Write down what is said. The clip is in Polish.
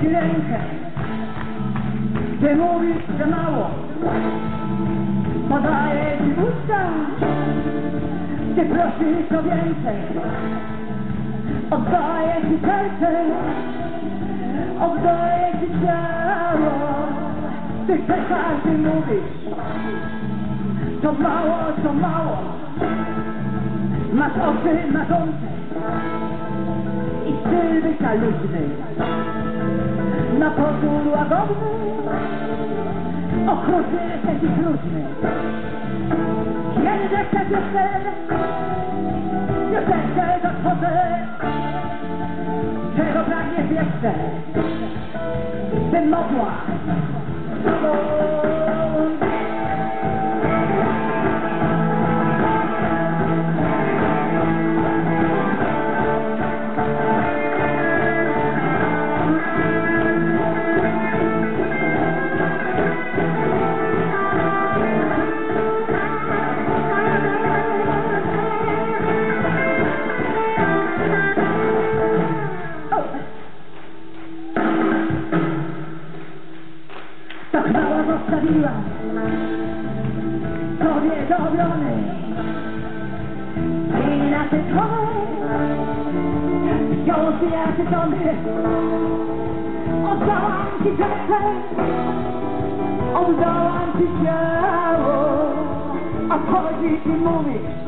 ci rękę, gdy mówisz za mało. Podaję ci usta, gdy prosisz o więcej. Oddaję ci serce, oddaję ci ciało. Ty czekasz mówisz, to mało, to mało. Masz oczy na kącie i styl wykaludny. Na łagodny, okrutny jesteś i próżny. Ja nie zechcę piosenkę, piosenkę zatworzę. Czego pragniesz jeszcze, bym mogła z tobą Tak mało zostawiłam Tobie do obrony I na te twoje Wciąż nienasycony Oddałam ci serce Oddałam ci ciało A wchodzisz i mówisz